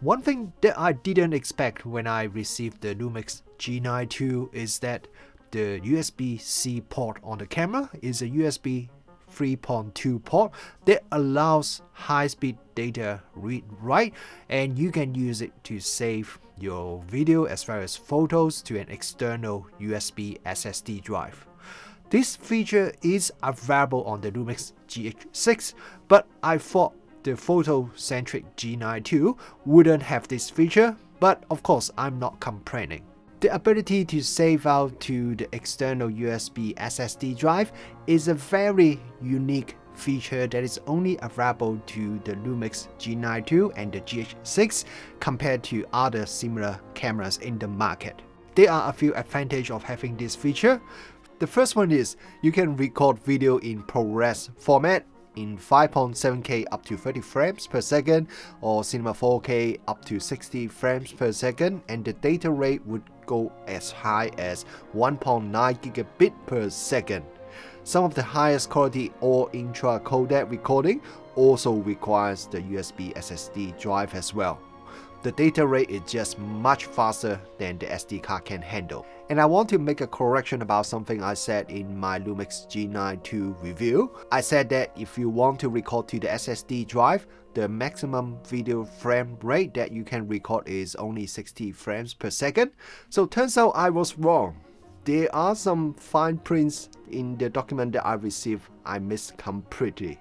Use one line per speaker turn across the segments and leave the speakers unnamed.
One thing that I didn't expect when I received the Lumix G9 II is that the USB-C port on the camera is a USB 3.2 port that allows high-speed data read-write and you can use it to save your video as well as photos to an external USB SSD drive. This feature is available on the Lumix GH6 but I thought the photo-centric G9 II wouldn't have this feature but of course I'm not complaining. The ability to save out to the external USB SSD drive is a very unique feature that is only available to the Lumix G9 II and the GH6 compared to other similar cameras in the market. There are a few advantages of having this feature. The first one is you can record video in ProRes format in 5.7K up to 30 frames per second or Cinema 4K up to 60 frames per second and the data rate would go as high as 1.9 gigabit per second. Some of the highest quality all intra codec recording also requires the USB SSD drive as well. The data rate is just much faster than the SD card can handle. And I want to make a correction about something I said in my Lumix G9 II review. I said that if you want to record to the SSD drive, the maximum video frame rate that you can record is only 60 frames per second. So turns out I was wrong. There are some fine prints in the document that I received I missed completely.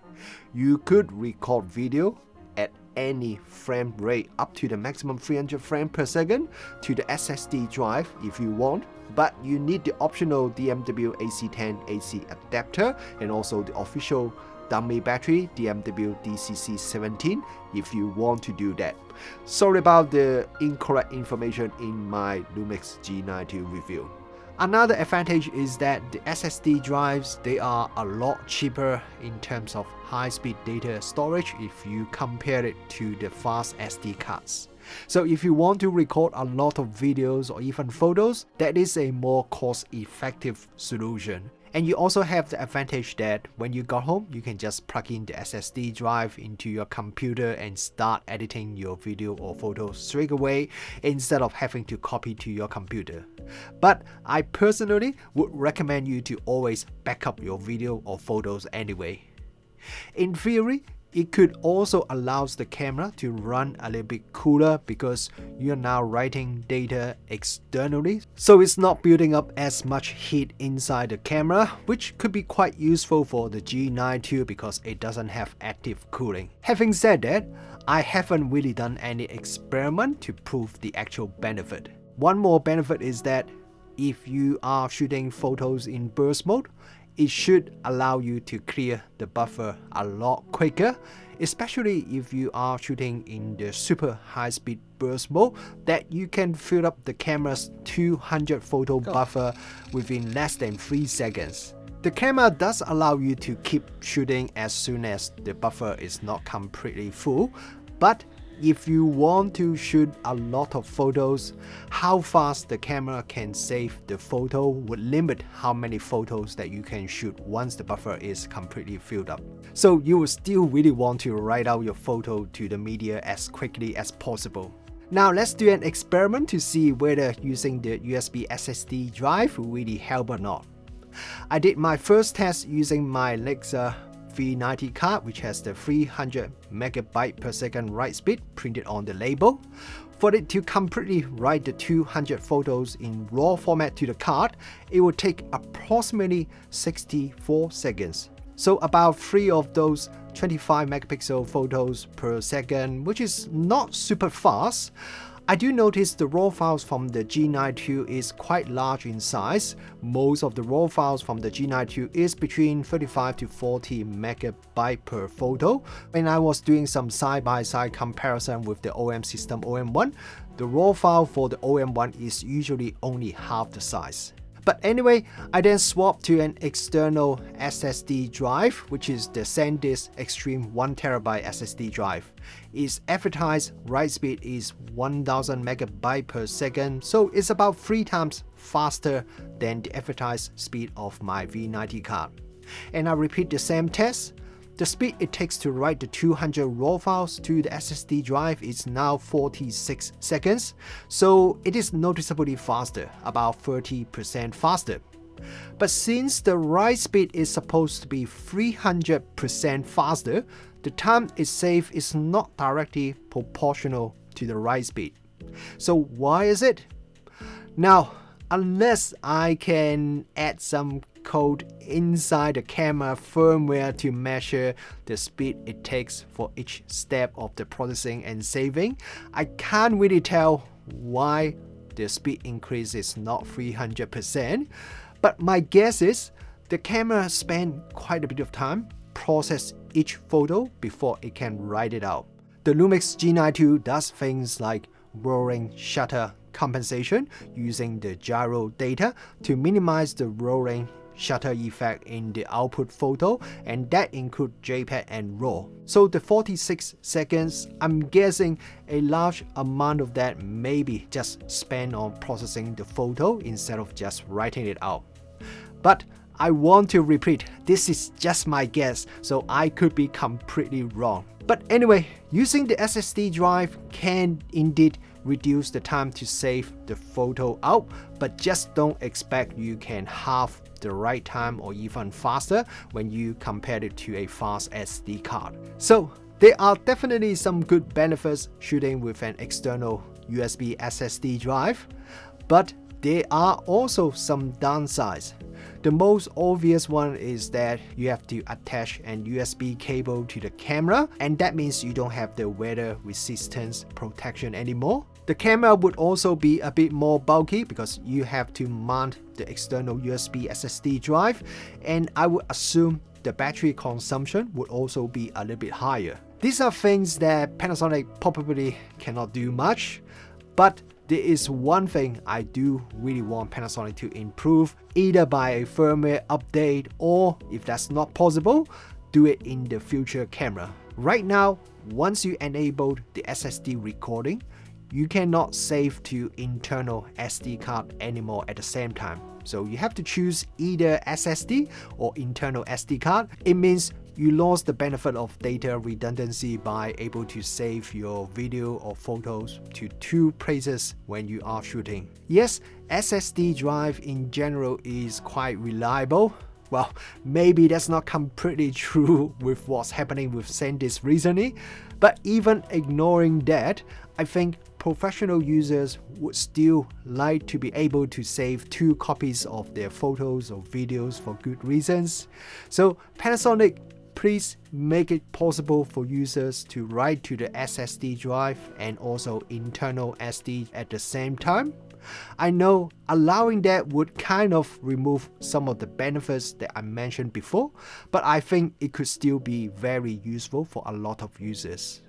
You could record video at any frame rate up to the maximum 300 frames per second to the SSD drive if you want but you need the optional DMW AC10 AC adapter and also the official dummy battery DMW DCC17 if you want to do that. Sorry about the incorrect information in my Lumix G9 II review. Another advantage is that the SSD drives, they are a lot cheaper in terms of high-speed data storage if you compare it to the fast SD cards. So if you want to record a lot of videos or even photos, that is a more cost-effective solution. And you also have the advantage that when you got home, you can just plug in the SSD drive into your computer and start editing your video or photos straight away instead of having to copy to your computer. But I personally would recommend you to always backup your video or photos anyway. In theory, it could also allows the camera to run a little bit cooler because you're now writing data externally so it's not building up as much heat inside the camera which could be quite useful for the G9 II because it doesn't have active cooling. Having said that, I haven't really done any experiment to prove the actual benefit. One more benefit is that if you are shooting photos in burst mode, it should allow you to clear the buffer a lot quicker, especially if you are shooting in the super high speed burst mode that you can fill up the camera's 200 photo buffer within less than 3 seconds. The camera does allow you to keep shooting as soon as the buffer is not completely full, but if you want to shoot a lot of photos, how fast the camera can save the photo would limit how many photos that you can shoot once the buffer is completely filled up. So you will still really want to write out your photo to the media as quickly as possible. Now let's do an experiment to see whether using the USB SSD drive will really help or not. I did my first test using my Lexar V90 card which has the 300 megabyte per second write speed printed on the label. For it to completely write the 200 photos in RAW format to the card, it will take approximately 64 seconds. So about 3 of those 25 megapixel photos per second, which is not super fast. I do notice the RAW files from the G9 II is quite large in size. Most of the RAW files from the G9 II is between 35 to 40 megabyte per photo. When I was doing some side-by-side -side comparison with the OM system OM1, the RAW file for the OM1 is usually only half the size. But anyway, I then swapped to an external SSD drive, which is the SanDisk Extreme 1TB SSD drive. Its advertised write speed is 1000 megabyte per second, so it's about 3 times faster than the advertised speed of my V90 card. And I repeat the same test. The speed it takes to write the 200 RAW files to the SSD drive is now 46 seconds, so it is noticeably faster, about 30% faster. But since the write speed is supposed to be 300% faster, the time it saves is not directly proportional to the write speed. So why is it? Now, unless I can add some code inside the camera firmware to measure the speed it takes for each step of the processing and saving, I can't really tell why the speed increase is not 300%. But my guess is the camera spent quite a bit of time process each photo before it can write it out. The Lumix G9 II does things like rolling shutter compensation using the gyro data to minimize the rolling shutter effect in the output photo and that include JPEG and RAW. So the 46 seconds, I'm guessing a large amount of that may be just spent on processing the photo instead of just writing it out. But I want to repeat, this is just my guess, so I could be completely wrong. But anyway, using the SSD drive can indeed reduce the time to save the photo out, but just don't expect you can halve the write time or even faster when you compare it to a fast SD card. So there are definitely some good benefits shooting with an external USB SSD drive, but there are also some downsides. The most obvious one is that you have to attach an USB cable to the camera and that means you don't have the weather resistance protection anymore. The camera would also be a bit more bulky because you have to mount the external USB SSD drive and I would assume the battery consumption would also be a little bit higher. These are things that Panasonic probably cannot do much, but there is one thing I do really want Panasonic to improve, either by a firmware update or if that's not possible, do it in the future camera. Right now, once you enabled the SSD recording, you cannot save to internal SD card anymore at the same time. So you have to choose either SSD or internal SD card. It means you lost the benefit of data redundancy by able to save your video or photos to two places when you are shooting. Yes, SSD drive in general is quite reliable. Well, maybe that's not completely true with what's happening with SanDisk recently, but even ignoring that, I think professional users would still like to be able to save two copies of their photos or videos for good reasons. So Panasonic please make it possible for users to write to the SSD drive and also internal SD at the same time. I know allowing that would kind of remove some of the benefits that I mentioned before, but I think it could still be very useful for a lot of users.